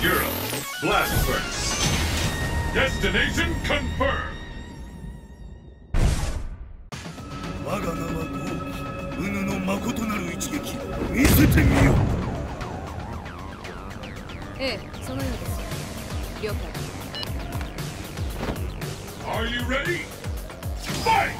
Blast Burst. Destination confirmed. 我が名は豪輝うぬの誠なる一撃見せてみよええそのようです了解 Are you ready? Fight!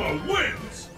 Mama wins!